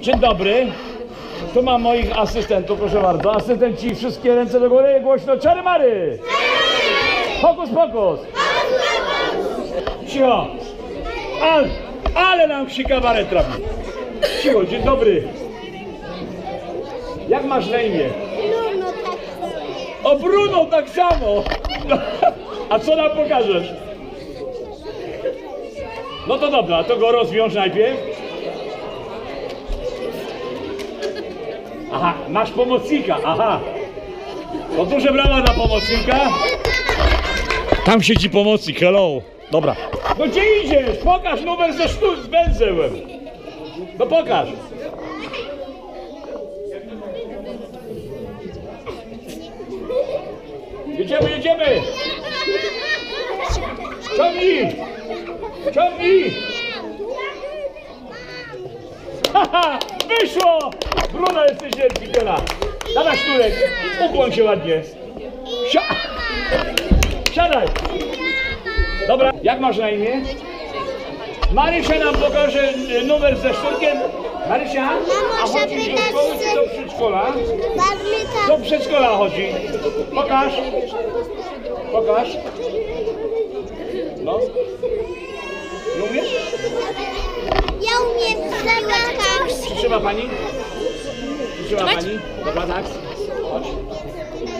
Dzień dobry. Tu mam moich asystentów, proszę bardzo. Asystenci, wszystkie ręce do góry, głośno. Czary mary! Hokus pokus! Cicho! Ale, ale nam się kabaret trafi. Cicho, dzień dobry. Jak masz na imię? O Bruno tak samo! A co nam pokażesz? No to dobra, to go rozwiąż najpierw. Aha, masz pomocnika, aha. To duże brawa dla pomocnika. Tam siedzi pomocnik, hello. Dobra. No gdzie idziesz? Pokaż numer ze sztuk z węzełem. No pokaż. Jedziemy, jedziemy! Ciągnij! Ciągnij! Wyszło! Bruno jesteś wielki, Piona! Dawaj szturek! Ukłoń się ładnie! Si Siadaj! Dobra, jak masz na imię? Marysia nam pokaże y, numer ze szturkiem. Marysia? A chodzi do szkoły czy do przedszkola? Do przedszkola chodzi. Pokaż. Pokaż. No. Nie umiesz? Przytrzyma pani? Przytrzyma pani? Dobra, tak. Chodź.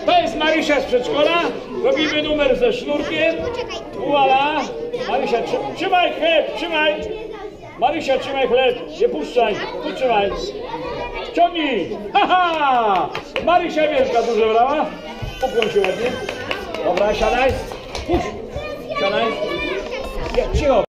To jest Marysia z przedszkola. Robimy numer ze sznurkiem. Uwala. Marysia, trzy- trzymaj chleb, trzymaj. Marysia, trzymaj chleb. Nie puszczaj. Tu trzymaj. Ciągnij. Haha. Marysia wielka, duża brawa. Ukłoń się ładnie. Dobra, siadaj. Puść. Siadaj. Nie, cicho.